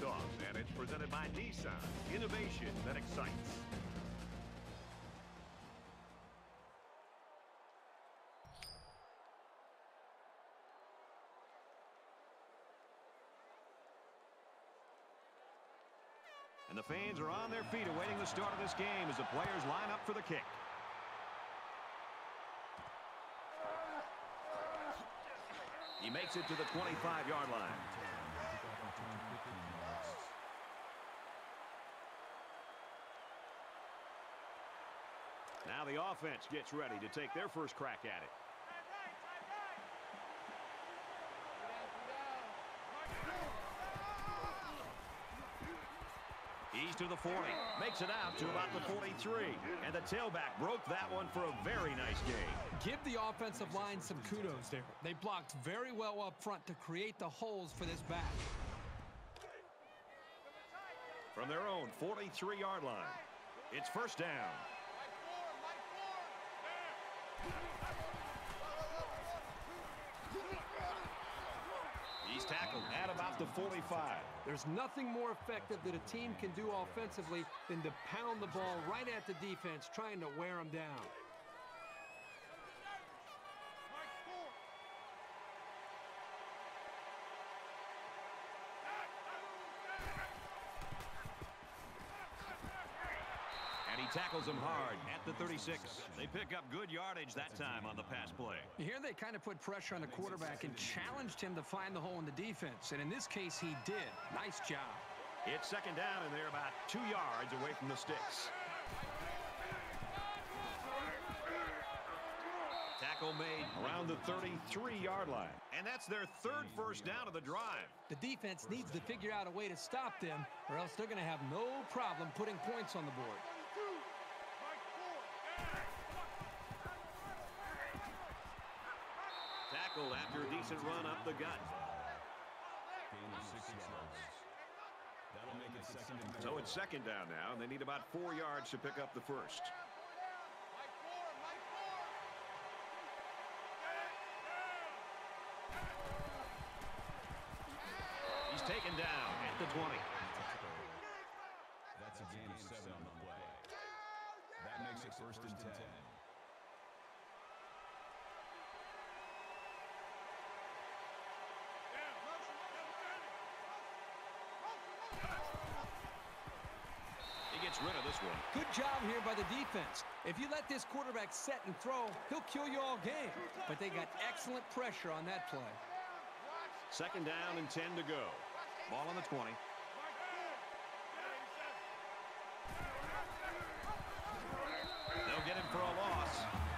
Toss, and it's presented by Nissan. Innovation that excites. And the fans are on their feet awaiting the start of this game as the players line up for the kick. He makes it to the 25-yard line. The offense gets ready to take their first crack at it. He's to the 40. Makes it out to about the 43. And the tailback broke that one for a very nice game. Give the offensive line some kudos there. They blocked very well up front to create the holes for this back. From their own 43-yard line, it's first down. He's tackled at about the 45. There's nothing more effective that a team can do offensively than to pound the ball right at the defense, trying to wear them down. And he tackles him hard at the 36. They pick up good yardage that time on the pass play. Here they kind of put pressure on the quarterback and challenged him to find the hole in the defense. And in this case, he did. Nice job. It's second down, and they're about two yards away from the sticks. Tackle made around the 33-yard line. And that's their third first down of the drive. The defense needs to figure out a way to stop them, or else they're going to have no problem putting points on the board. tackled after a decent run up the gut. So it's second down now, and they need about four yards to pick up the first. He's taken down at the 20. That's a of seven on the play. That makes it first and 10. Gets rid of this one. Good job here by the defense. If you let this quarterback set and throw, he'll kill you all game. But they got excellent pressure on that play. Second down and 10 to go. Ball on the 20. They'll get him for a loss.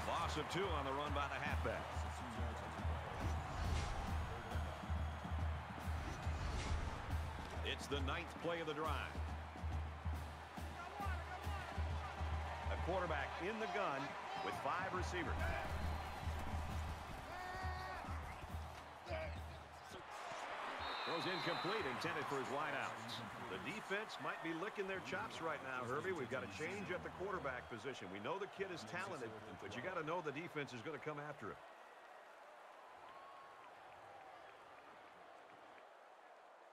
Loss of two on the run by the halfback. It's the ninth play of the drive. Quarterback in the gun with five receivers. Throws incomplete, intended for his wideouts. The defense might be licking their chops right now, Herbie. We've got a change at the quarterback position. We know the kid is talented, but you got to know the defense is going to come after him.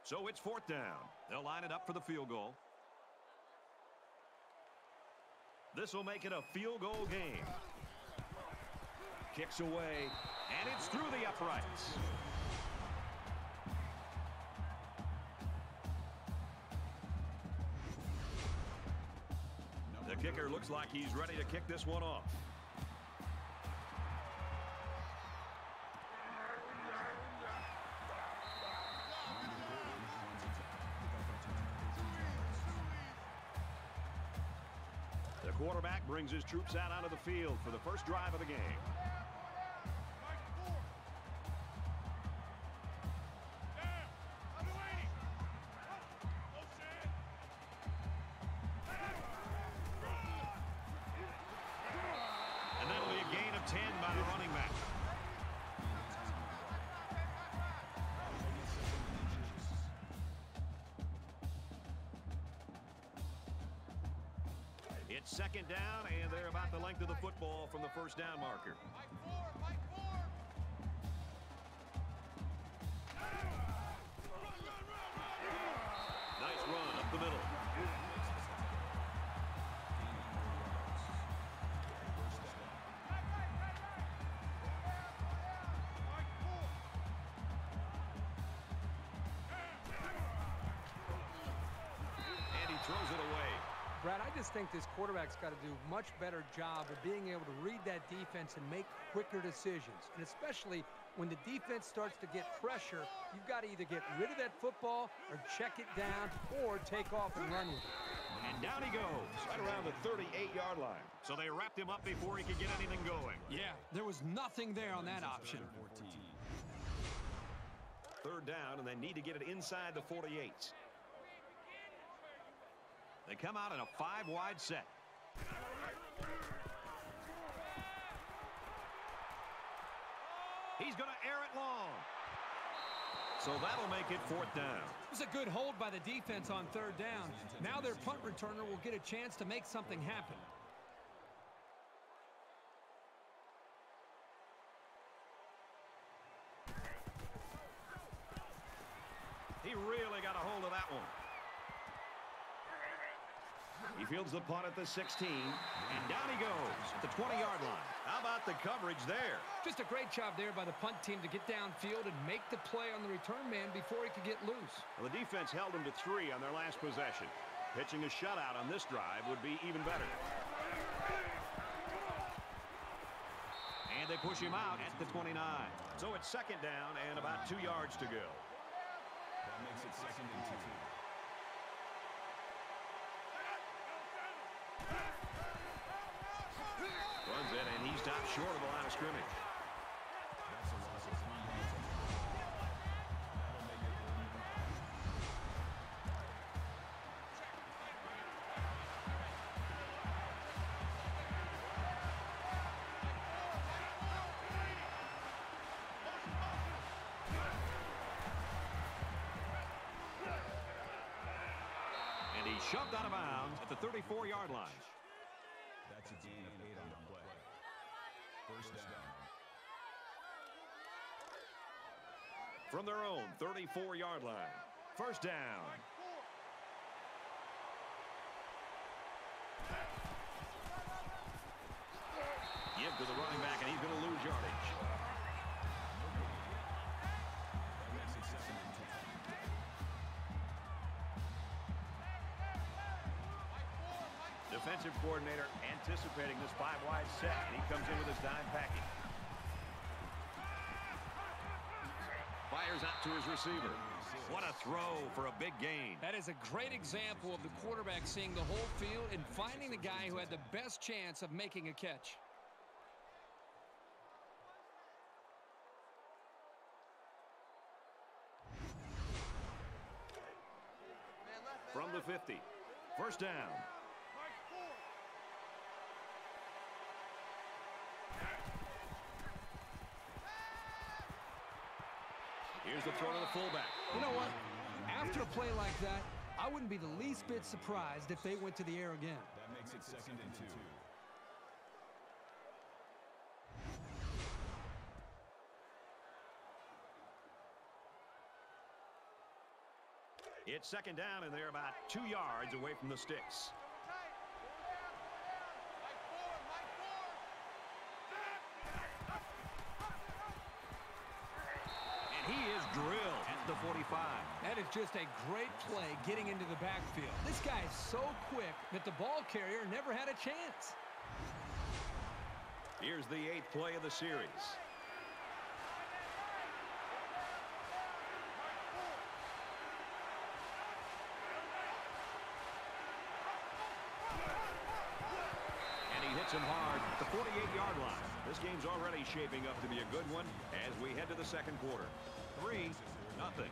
So it's fourth down. They'll line it up for the field goal. This will make it a field goal game. Kicks away, and it's through the uprights. The kicker looks like he's ready to kick this one off. His troops out onto the field for the first drive of the game. Football from the first down marker. the middle. And he throws it away. Brad, I just think this quarterback's got to do a much better job of being able to read that defense and make quicker decisions. And especially when the defense starts to get pressure, you've got to either get rid of that football or check it down or take off and run with it. And down he goes, right around the 38-yard line. So they wrapped him up before he could get anything going. Yeah, there was nothing there on that option. 14. Third down, and they need to get it inside the 48s. They come out in a five-wide set. He's going to air it long. So that'll make it fourth down. It was a good hold by the defense on third down. Now their punt returner will get a chance to make something happen. He really got a hold of that one. He fields the punt at the 16, and down he goes at the 20-yard line. How about the coverage there? Just a great job there by the punt team to get downfield and make the play on the return man before he could get loose. Well, the defense held him to three on their last possession. Pitching a shutout on this drive would be even better. And they push him out at the 29. So it's second down and about two yards to go. That makes it second and two. Runs it, and he stopped short of the line of scrimmage. Shoved out of bounds at the 34-yard line. That's a gain of eight on the play. First down. From their own 34-yard line. First down. Give to the running back, and he's going to lose yardage. Defensive coordinator anticipating this five-wide set, and he comes in with his dime package. To his receiver. What a throw for a big gain. That is a great example of the quarterback seeing the whole field and finding the guy who had the best chance of making a catch. From the 50. First down. Here's the throw to the fullback. You know what? After a play like that, I wouldn't be the least bit surprised if they went to the air again. That makes it second and two. It's second down, and they're about two yards away from the sticks. And he is drilled at the 45. That is just a great play getting into the backfield. This guy is so quick that the ball carrier never had a chance. Here's the eighth play of the series. And he hits him hard the 48-yard line. This game's already shaping up to be a good one as we head to the second quarter. Three, nothing.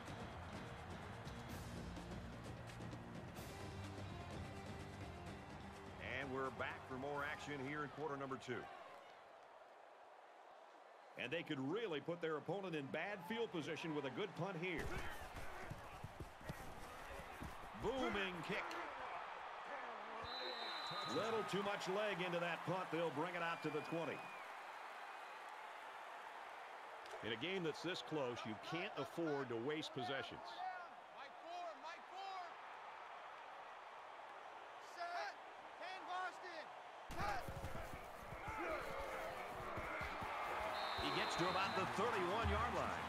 And we're back for more action here in quarter number two. And they could really put their opponent in bad field position with a good punt here. Booming kick. Little too much leg into that punt. They'll bring it out to the 20. In a game that's this close, you can't afford to waste possessions. He gets to about the 31-yard line.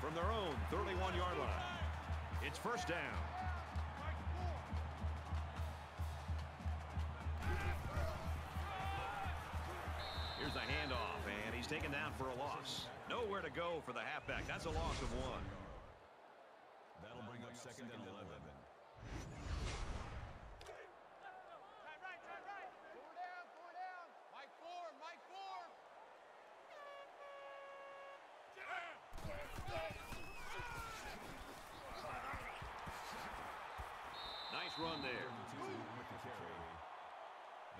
From their own 31-yard line, it's first down. He's taken down for a loss. Nowhere to go for the halfback. That's a loss of one. That'll bring up second and 11. Nice run there. Two with the carry.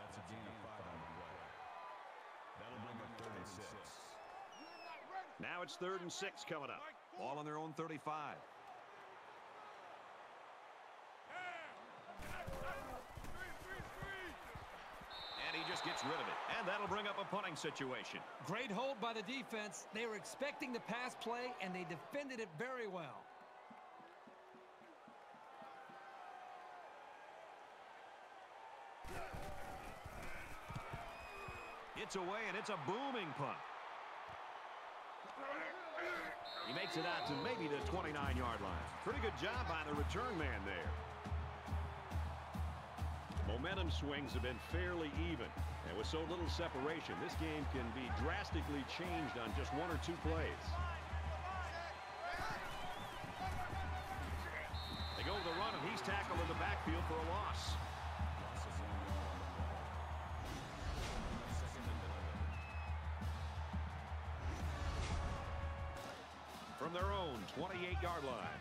That's a gain of five on the play. That'll bring up third and six. Now it's third and six coming up. Ball on their own 35. And he just gets rid of it. And that'll bring up a punting situation. Great hold by the defense. They were expecting the pass play, and they defended it very well. It's away, and it's a booming punt. Makes it out to maybe the 29-yard line. Pretty good job by the return man there. Momentum swings have been fairly even. And with so little separation, this game can be drastically changed on just one or two plays. They go to the run, and he's tackled in the backfield for a loss. their own 28-yard line.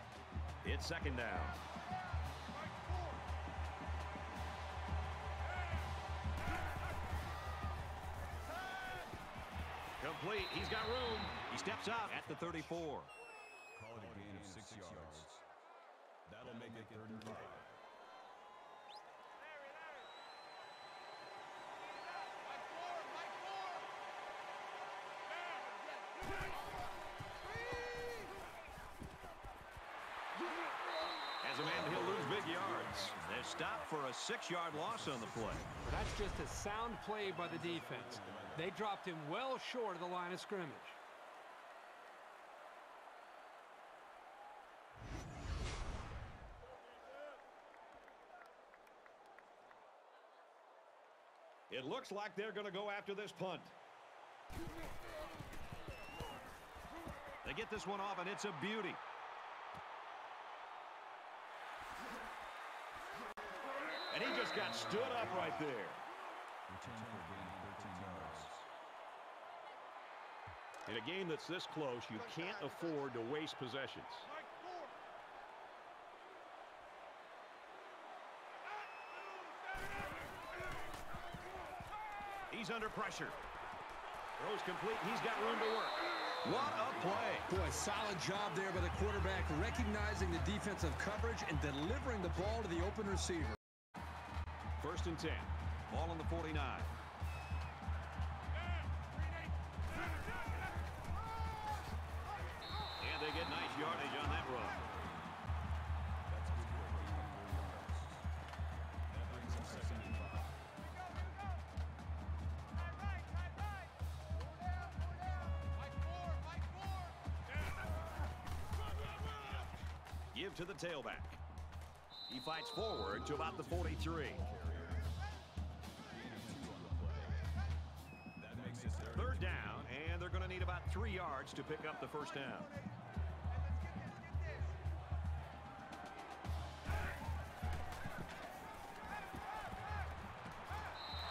It's second down. Complete. He's got room. He steps up at the 34. Quality gain of six yards. That'll make it 35. Six-yard loss on the play. That's just a sound play by the defense. They dropped him well short of the line of scrimmage. It looks like they're going to go after this punt. They get this one off, and it's a beauty. And he just got stood up right there. Return for a gain of 13 yards. In a game that's this close, you can't afford to waste possessions. He's under pressure. Throws complete. He's got room to work. What a play. Boy, solid job there by the quarterback, recognizing the defensive coverage and delivering the ball to the open receiver. First and 10. Ball on the 49. And they get nice yardage on that run. Give to the tailback. He fights forward to about the 43. Pick up the first down.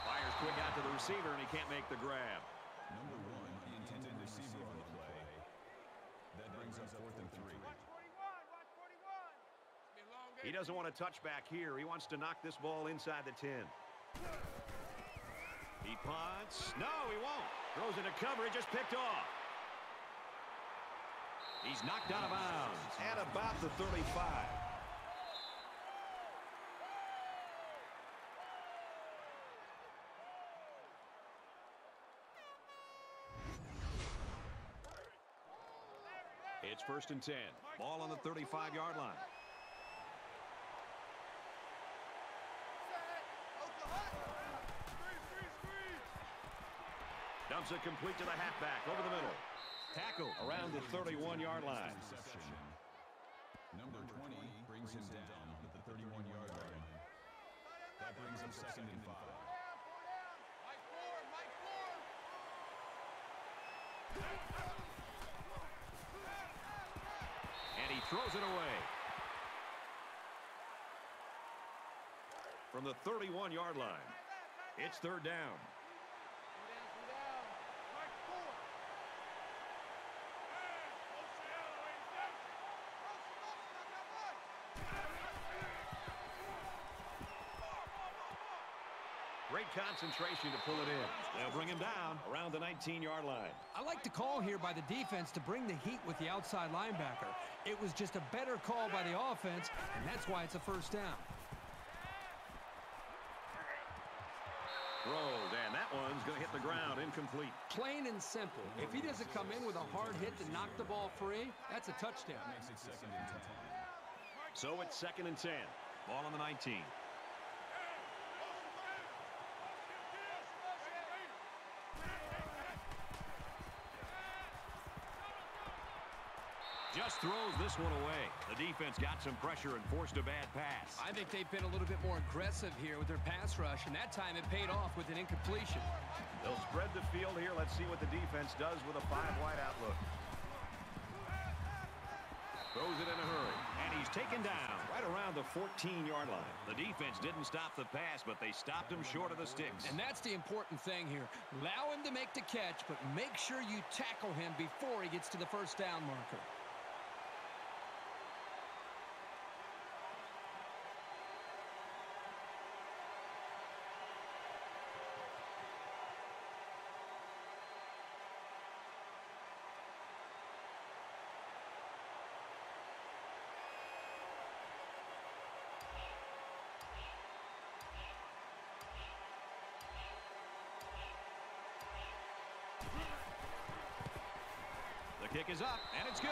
Fires quick out to the receiver, and he can't make the grab. Number one, the intended receiver on the play. That brings up fourth and three. He doesn't want to touch back here. He wants to knock this ball inside the 10. He punts. No, he won't. Throws into coverage, just picked off. He's knocked out of bounds. At about the 35. It's first and 10. Ball on the 35-yard line. Dumps it complete to the halfback over the middle. Tackle around the 31-yard line. Number 20 brings him down at the 31-yard line. That brings him second and five. And he throws it away. From the 31-yard line, it's third down. Concentration to pull it in. They'll bring him down around the 19-yard line. I like the call here by the defense to bring the heat with the outside linebacker. It was just a better call by the offense, and that's why it's a first down. Throws, and that one's going to hit the ground incomplete. Plain and simple. If he doesn't come in with a hard hit to knock the ball free, that's a touchdown. Makes it second and 10. So it's second and 10. Ball on the 19. Throws this one away. The defense got some pressure and forced a bad pass. I think they've been a little bit more aggressive here with their pass rush, and that time it paid off with an incompletion. They'll spread the field here. Let's see what the defense does with a five-wide outlook. Throws it in a hurry. And he's taken down right around the 14-yard line. The defense didn't stop the pass, but they stopped him short of the sticks. And that's the important thing here. Allow him to make the catch, but make sure you tackle him before he gets to the first down marker. Kick is up, and it's good.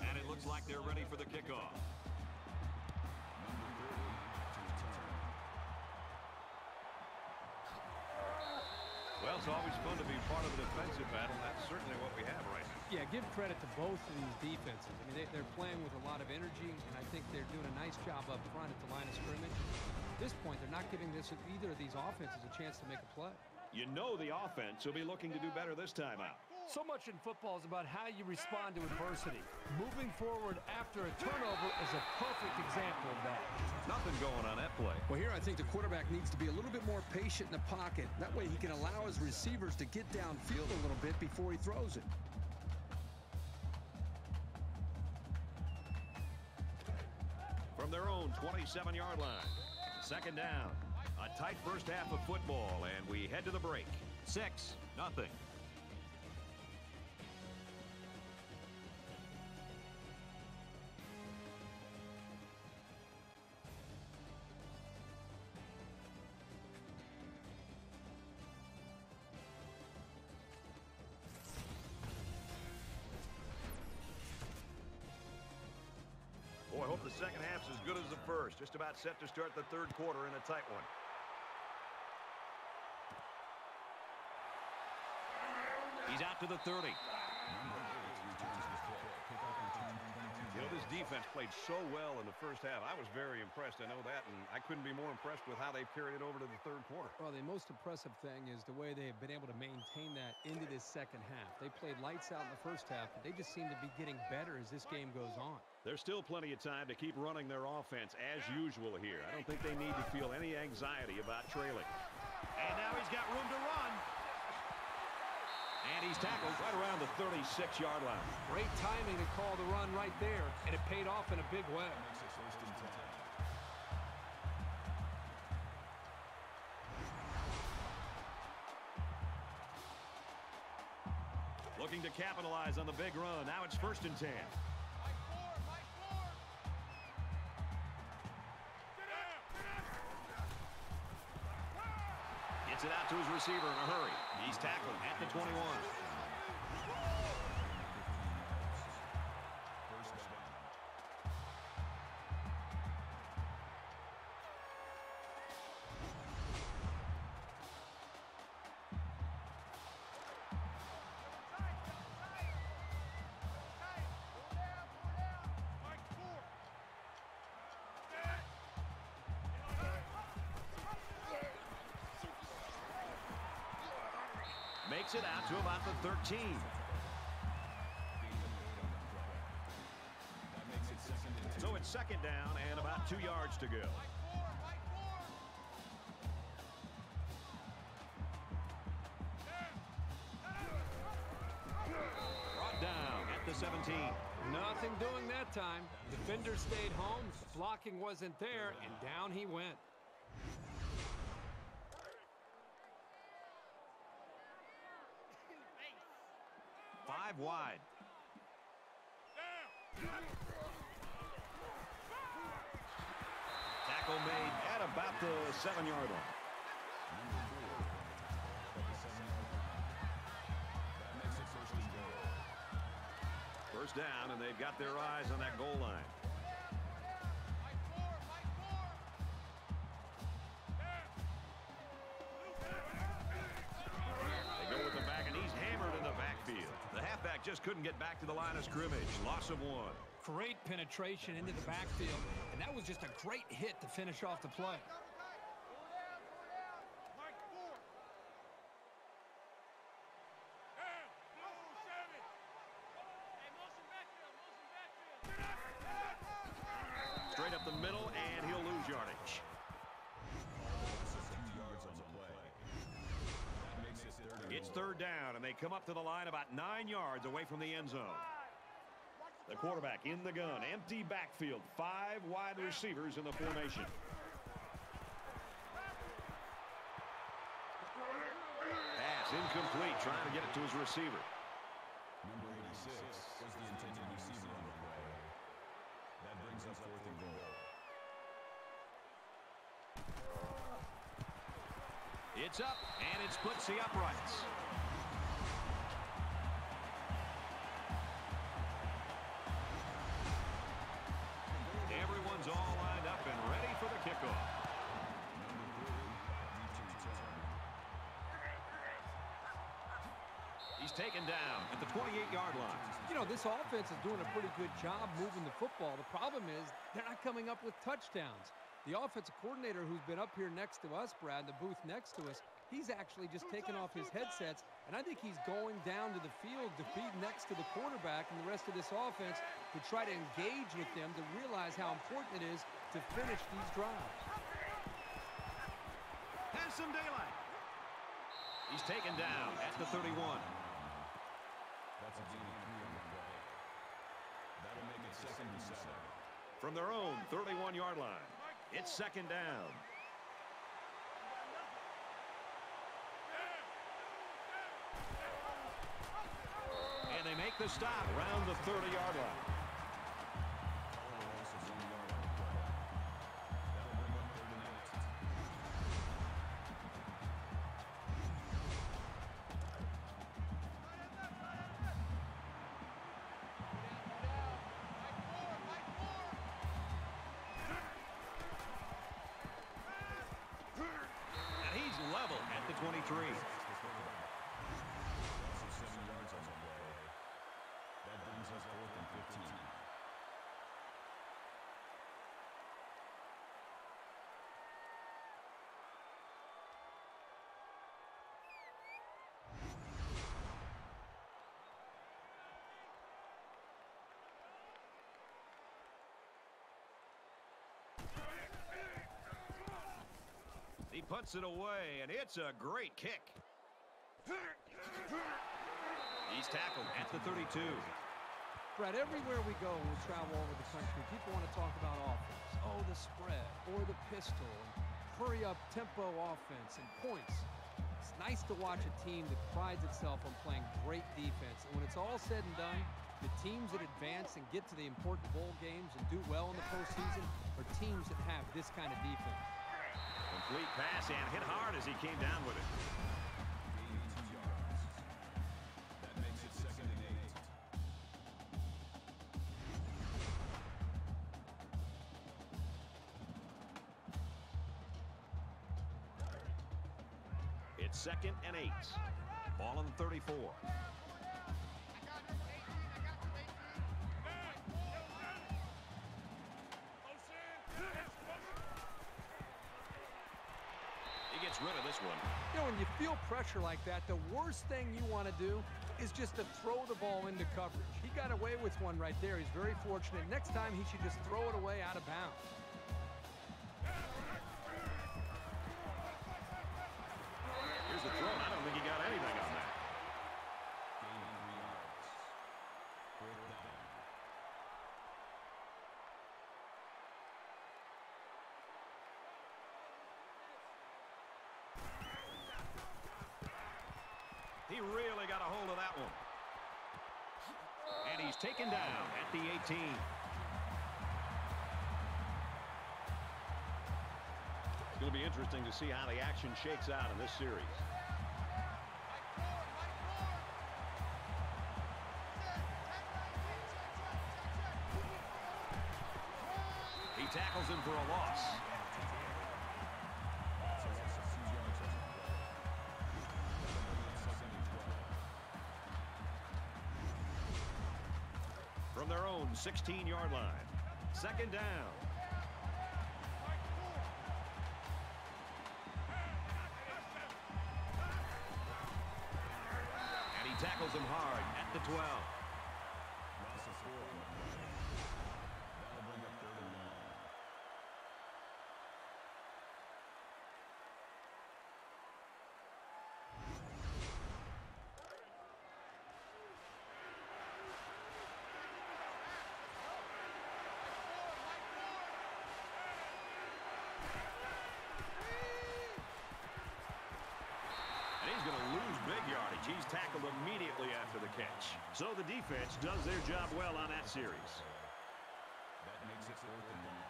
And it looks like they're ready for the kickoff. Well, it's always fun to be part of a defensive battle. That's certainly what we have right now. Yeah, give credit to both of these defenses. I mean, they, they're playing with a lot of energy, and I think they're doing a nice job up front at the line of scrimmage. At this point, they're not giving this either of these offenses a chance to make a play. You know the offense will be looking to do better this time out. So much in football is about how you respond to adversity. Moving forward after a turnover is a perfect example of that. Nothing going on that play. Well, here I think the quarterback needs to be a little bit more patient in the pocket. That way he can allow his receivers to get downfield a little bit before he throws it. From their own 27-yard line. Second down. A tight first half of football, and we head to the break. Six, nothing. The second half's as good as the first. Just about set to start the third quarter in a tight one. He's out to the 30. Defense played so well in the first half. I was very impressed. I know that, and I couldn't be more impressed with how they carried it over to the third quarter. Well, the most impressive thing is the way they have been able to maintain that into this second half. They played lights out in the first half, but they just seem to be getting better as this game goes on. There's still plenty of time to keep running their offense as usual here. I don't think they need to feel any anxiety about trailing. And now he's got room to run. And he's tackled right around the 36-yard line. Great timing to call the run right there, and it paid off in a big way. Makes it first and 10. Looking to capitalize on the big run. Now it's first and 10. Receiver in a hurry. He's tackled at the 21. Makes it out to about the 13. So it's second down and about two yards to go. Brought down at the 17. Nothing doing that time. Defender stayed home, blocking wasn't there, and down he went. Five wide. Tackle made at about the seven-yard line. First down, and they've got their eyes on that goal line. Just couldn't get back to the line of scrimmage. Loss of one. Great penetration into the backfield, and that was just a great hit to finish off the play. Straight up the middle, and he'll lose yardage. It's third down, and they come up to the line about nine yards away from the end zone. The quarterback in the gun, empty backfield, five wide receivers in the formation. Pass incomplete, trying to get it to his receiver. Number 86 was the intended receiver on the play. That brings up fourth and goal. It's up, and it splits the uprights. Taken down at the 28-yard line. You know, this offense is doing a pretty good job moving the football. The problem is they're not coming up with touchdowns. The offensive coordinator who's been up here next to us, Brad, in the booth next to us, he's actually just taken off his headsets, and I think he's going down to the field to be next to the quarterback and the rest of this offense to try to engage with them to realize how important it is to finish these drives. Has some daylight. He's taken down at the 31. That's a gain of three on the play. That'll make it second and seven. From their own 31-yard line, it's second down. And they make the stop around the 30-yard line. 23. Loss of seven yards on the play. That brings us fourth and 15. He puts it away, and it's a great kick. He's tackled at the 32. Brad, everywhere we go when we travel over the country, people want to talk about offense. Oh, the spread or the pistol, and hurry up tempo offense and points. It's nice to watch a team that prides itself on playing great defense. And when it's all said and done, the teams that advance and get to the important bowl games and do well in the postseason are teams that have this kind of defense. Complete pass and hit hard as he came down with it. Second and eight. It's second and eight. Ball on the 34. Gets rid of this one. You know, when you feel pressure like that, the worst thing you want to do is just to throw the ball into coverage. He got away with one right there. He's very fortunate. Next time, he should just throw it away out of bounds. He really got a hold of that one. And he's taken down at the 18. It's going to be interesting to see how the action shakes out in this series. 16-yard line. Second down. And he tackles him hard at the 12. Loss of four on the play. That'll bring up third and long. And he's going to lose big yardage. He's tackled immediately after the catch. So the defense does their job well on that series. That makes it fourth and long.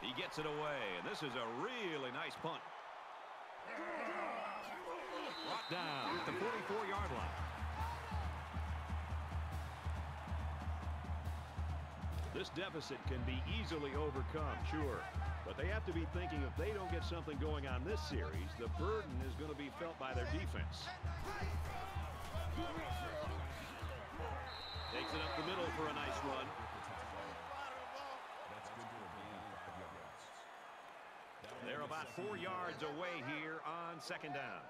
He gets it away, and this is a really nice punt. Brought down at the 44-yard line. This deficit can be easily overcome, sure. But they have to be thinking if they don't get something going on this series, the burden is going to be felt by their defense. Takes it up the middle for a nice run. They're about four yards away here on second down.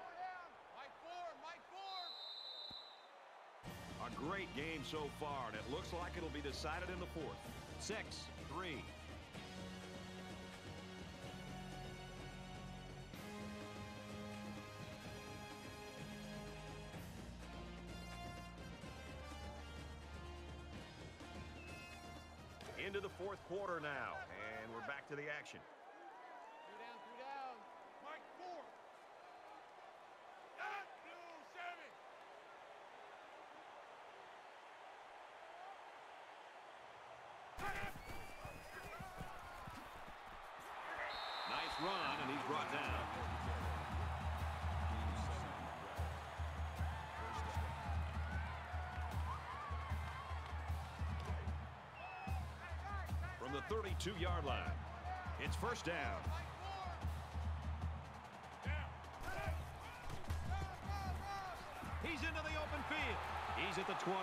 Great game so far, and it looks like it'll be decided in the fourth. Six, three. Into the fourth quarter now, and we're back to the action. 32-yard line, it's first down. He's into the open field. He's at the 20.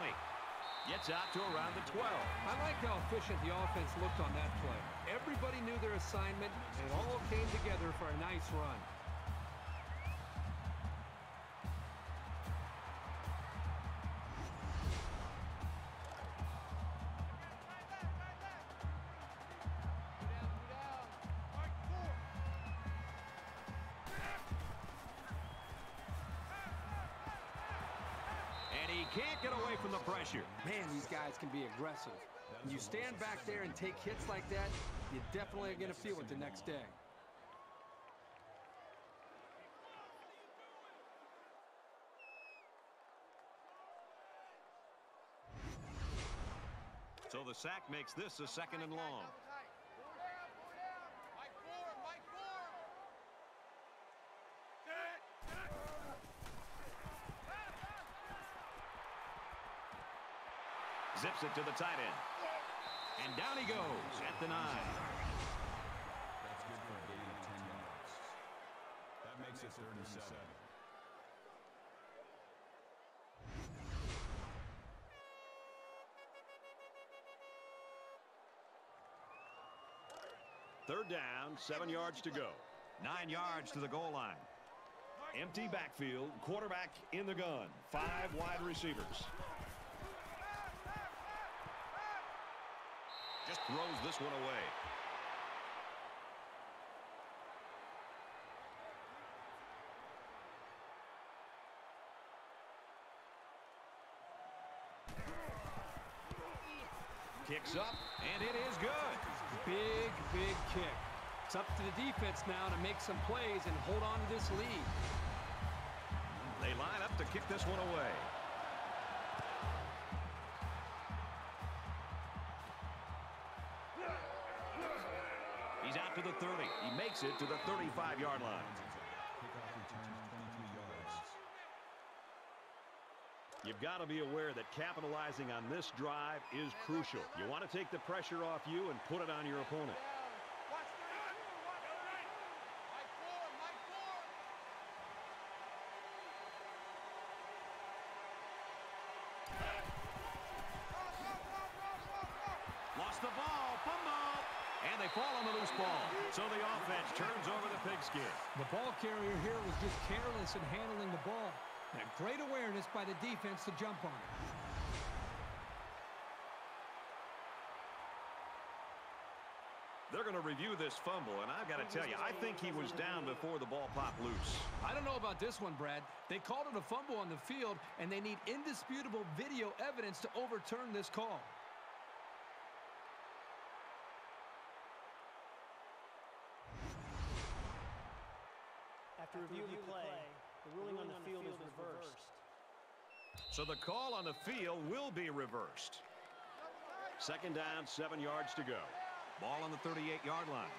Gets out to around the 12. I like how efficient the offense looked on that play. Everybody knew their assignment, and it all came together for a nice run. Can't get away from the pressure. Man, these guys can be aggressive. When you stand back there and take hits like that, you definitely are going to feel it the next day. So the sack makes this a second and long. Double tight. Four down, four down. Mike four, Mike four. Set, set. Zips it to the tight end. And down he goes at the nine. That's good for a gain of 10 yards. third and seven. Third down, seven yards to go. Nine yards to the goal line. Empty backfield, quarterback in the gun. Five wide receivers. Throws this one away. Kicks up, and it is good. Big, big kick. It's up to the defense now to make some plays and hold on to this lead. They line up to kick this one away. He's out to the 30. He makes it to the 35-yard line. Kickoff returns 23 yards. You've got to be aware that capitalizing on this drive is crucial. You want to take the pressure off you and put it on your opponent. Watch 32. Watch right. Mike four. Mike four. Lost the ball. Fumble. And they fall on the loose ball. So the offense turns over the pigskin. The ball carrier here was just careless in handling the ball. And a great awareness by the defense to jump on it. They're going to review this fumble, and I've got to tell you, I think he was down before the ball popped loose. I don't know about this one, Brad. They called it a fumble on the field, and they need indisputable video evidence to overturn this call. After review of the play, the ruling on the field is reversed. So the call on the field will be reversed. Second down, seven yards to go. Ball on the 38-yard line.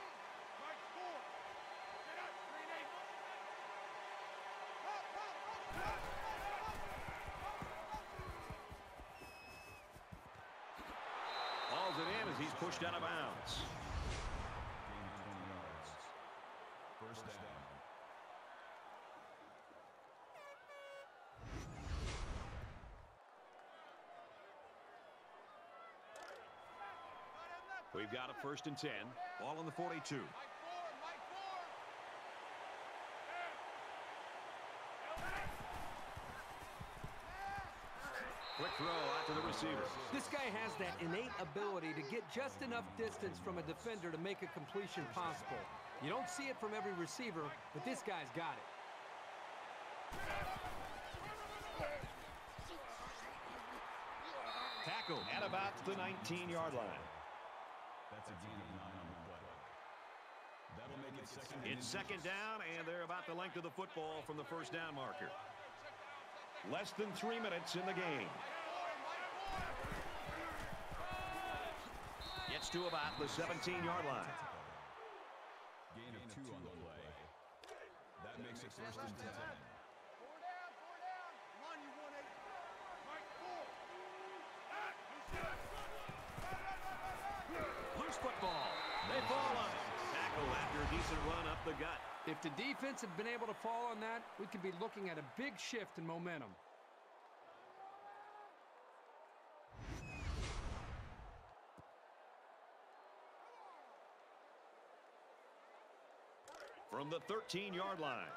Hauls it in as he's pushed out of bounds. Gain of 20 yards. First down. We've got a first and 10. Ball on the 42. Mike four. Mike four. Quick throw out to the receiver. This guy has that innate ability to get just enough distance from a defender to make a completion possible. You don't see it from every receiver, but this guy's got it. Tackle at about the 19-yard line. That's a gain of nine on the play. That'll make it second It's second down, and they're about the length of the football from the first down marker. Less than three minutes in the game. Gets to about the 17-yard line. Gain of two on the play. That makes it first and 10. Four down. Four down. Come on, you one eight. Mike four. Loose football. They fall on it. Tackle after a decent run up the gut. If the defense had been able to fall on that, we could be looking at a big shift in momentum. From the 13-yard line.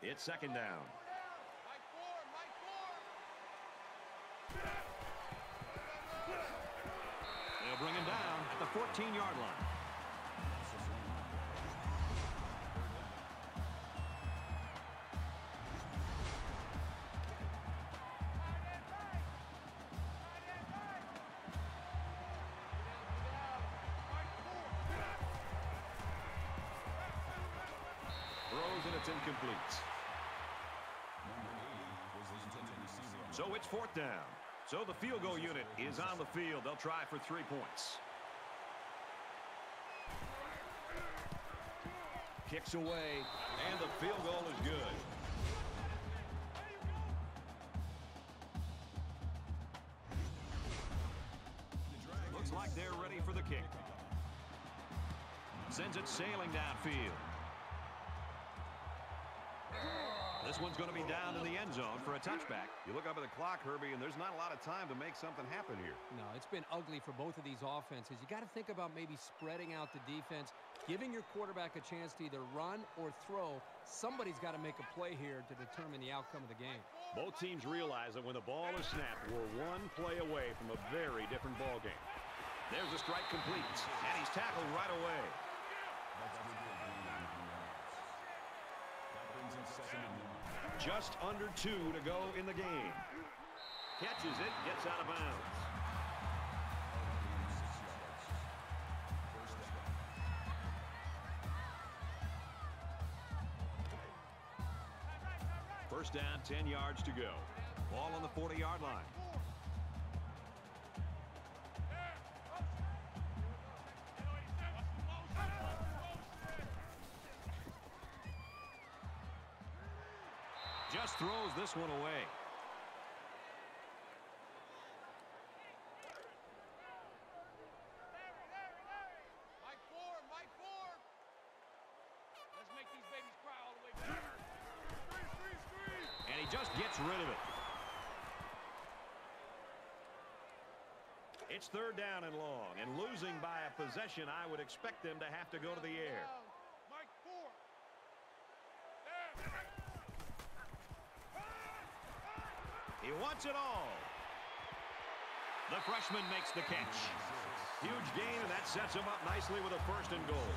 It's second down. Mike four. Mike four. They'll bring him down at the 14-yard line. On the So it's fourth down. So the field goal unit is on the field. They'll try for three points. Kicks away, and the field goal is good. Looks like they're ready for the kick. Sends it sailing downfield. This one's going to be down in the end zone for a touchback. You look up at the clock, Herbie, and there's not a lot of time to make something happen here. No, it's been ugly for both of these offenses. You got to think about maybe spreading out the defense, giving your quarterback a chance to either run or throw. Somebody's got to make a play here to determine the outcome of the game. Both teams realize that when the ball is snapped, we're one play away from a very different ball game. There's a strike complete, and he's tackled right away. That brings him second and one. Just under two to go in the game. Catches it, gets out of bounds. First down, 10 yards to go. Ball on the 40-yard line. Squeeze. And he just gets rid of it. It's third down and long, and losing by a possession, I would expect them to have to go to the air. Mike four. He wants it all. The freshman makes the catch. Huge gain, and that sets him up nicely with a first and goal.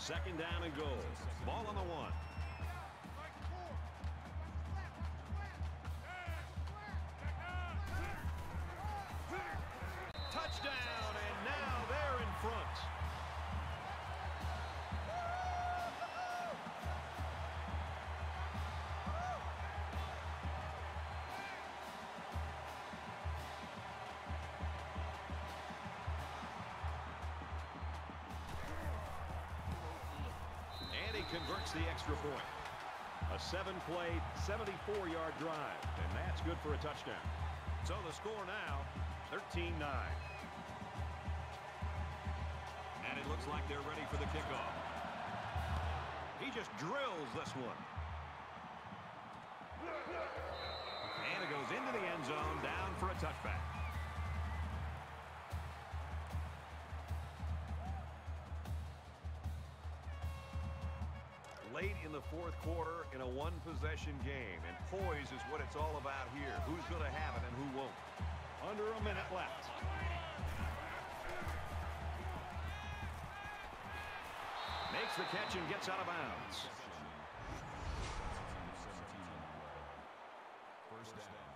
Second down and goal. Ball on the one. Seven-play, 74-yard drive, and that's good for a touchdown. So the score now, 13-9. And it looks like they're ready for the kickoff. He just drills this one. And it goes into the end zone, down for a touchback. Late in the fourth quarter in a one-possession game, and poise is what it's all about here. Who's going to have it and who won't? Under a minute left. Makes the catch and gets out of bounds. Sets a team of 17 on the way. First down.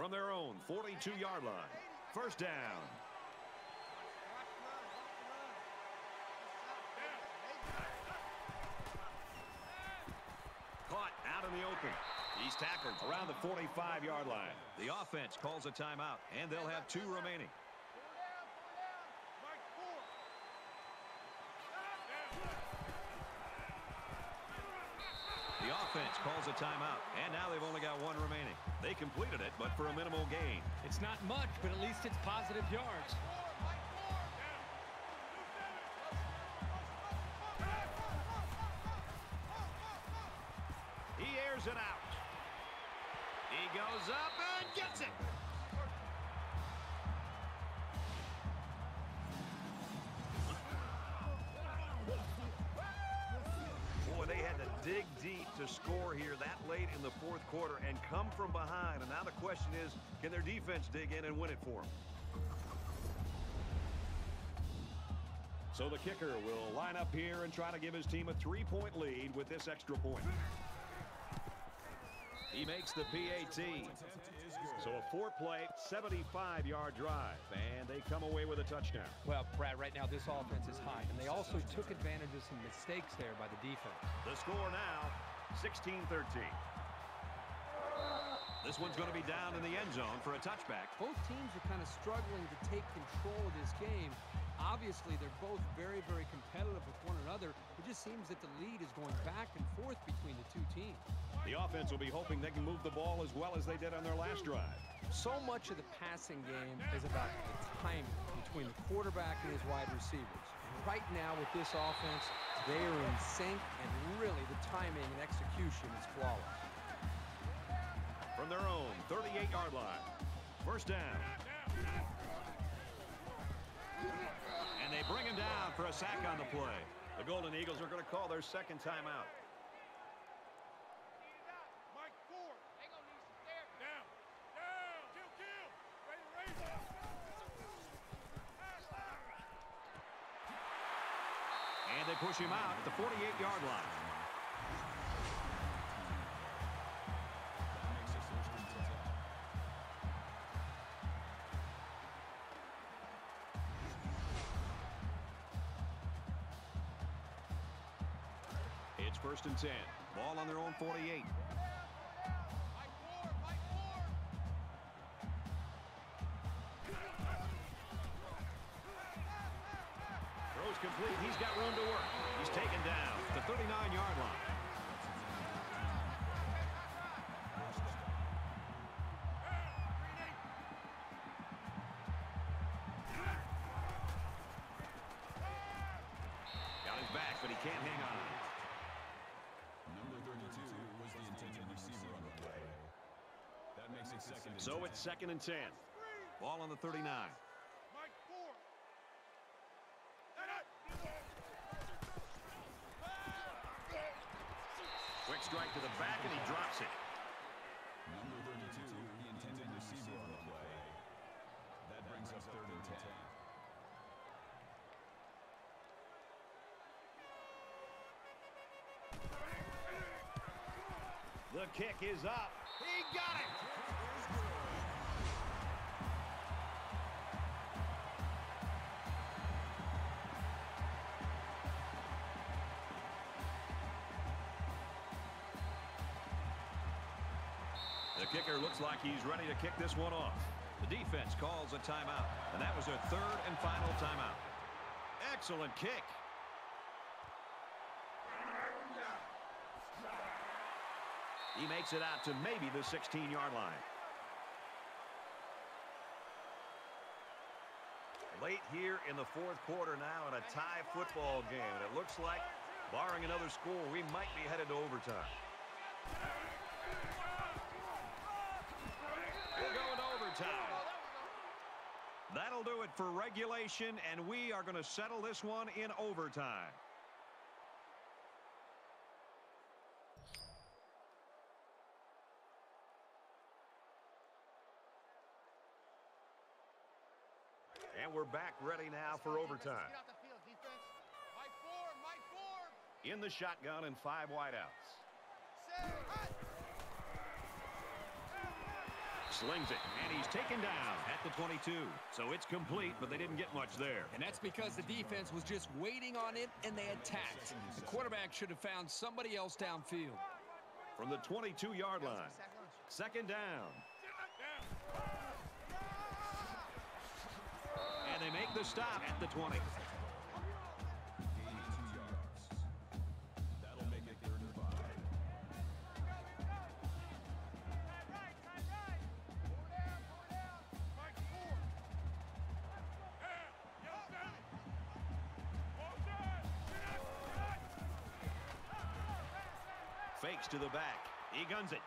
From their own 42-yard line. First down. Caught out in the open. He's tackled around the 45-yard line. The offense calls a timeout, and they'll have two remaining. Mike four. The offense calls a timeout, and now they've only got one remaining. They completed it, but for a minimal gain. It's not much, but at least it's positive yards. Quarter and come from behind. And now the question is, can their defense dig in and win it for them? So the kicker will line up here and try to give his team a three-point lead with this extra point. He makes the PAT. So a four-play, 75-yard drive, and they come away with a touchdown. Well, Brad, right now this offense is hot, and they also took advantage of some mistakes there by the defense. The score now, 16-13. This one's going to be down in the end zone for a touchback. Both teams are kind of struggling to take control of this game. Obviously, they're both very, very competitive with one another. It just seems that the lead is going back and forth between the two teams. The offense will be hoping they can move the ball as well as they did on their last drive. So much of the passing game is about the timing between the quarterback and his wide receivers. Right now with this offense, they are in sync, and really the timing and execution is flawless. From their own 38-yard line, first down. And they bring him down for a sack on the play. The Golden Eagles are going to call their second timeout. Mike Ford. They gonna need some there. Down. Down. Kill, kill. Ready to raise up. And they push him out at the 48-yard line. First and 10. Ball on their own 48. Mike Ford. Mike Ford. Throws complete. He's got room to work. He's taken down the 39-yard line. So it's second and 10. Ball on the 39. Quick strike to the back, and he drops it. Number 32, the intended receiver on the play. That brings up third and 10. The kick is up. Looks like he's ready to kick this one off. The defense calls a timeout, and that was their third and final timeout. Excellent kick. He makes it out to maybe the 16-yard line. Late here in the fourth quarter now in a tie football game. And it looks like, barring another score, we might be headed to overtime. We're going to overtime. That'll do it for regulation, and we are going to settle this one in overtime. And we're back ready now for overtime. In the shotgun and five wideouts. Slings it, and he's taken down at the 22. So it's complete, but they didn't get much there. And that's because the defense was just waiting on it, and they attacked. The quarterback should have found somebody else downfield. From the 22-yard line, second down. And they make the stop at the 20. To the back. He guns it.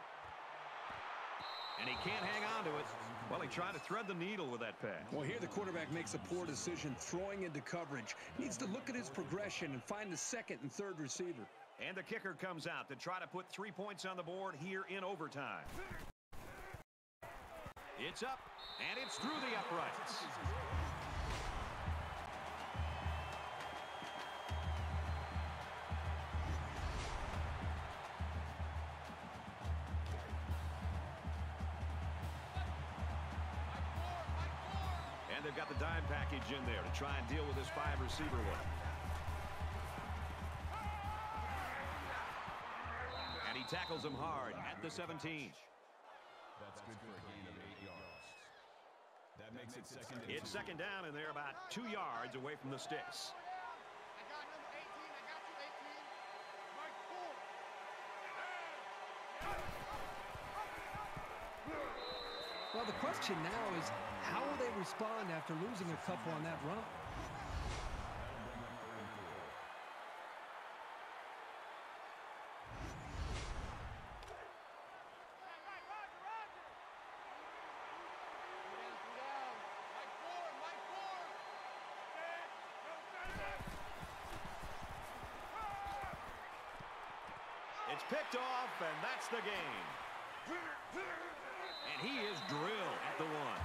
And he can't hang on to it. Well, he tried to thread the needle with that pass. Well, here the quarterback makes a poor decision throwing into coverage. Needs to look at his progression and find the second and third receiver. And the kicker comes out to try to put three points on the board here in overtime. It's up, and it's through the uprights. They've got the dime package in there to try and deal with this five receiver one. And he tackles him hard at the 17. That's good for a gain of eight yards. That makes it second It's second down, and they're about two yards away from the sticks. I got number 18. I got you, 18. Mike Ford. Well, the question now is how will they respond after losing a couple on that run? Three down, three down. Mike Ford, Mike Ford. It's picked off, and that's the game. He is drilled at the one.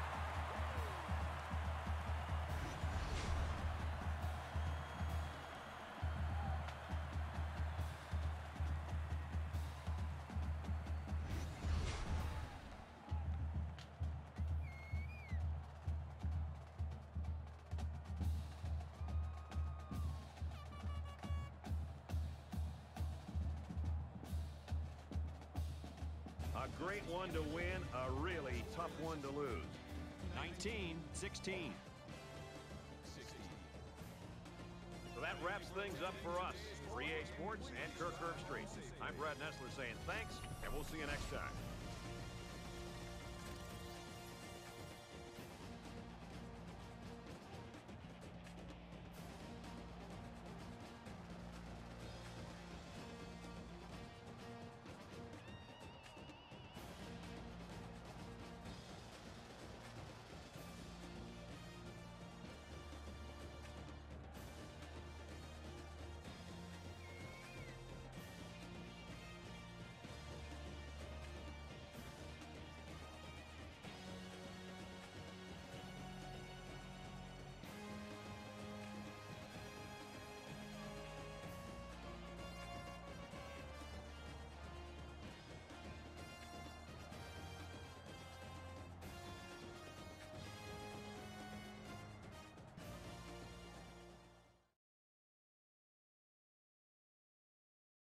Great one to win, a really tough one to lose. 19-16. So that wraps things up for us. For EA Sports and Kirk Herbstreit. I'm Brad Nessler saying thanks, and we'll see you next time.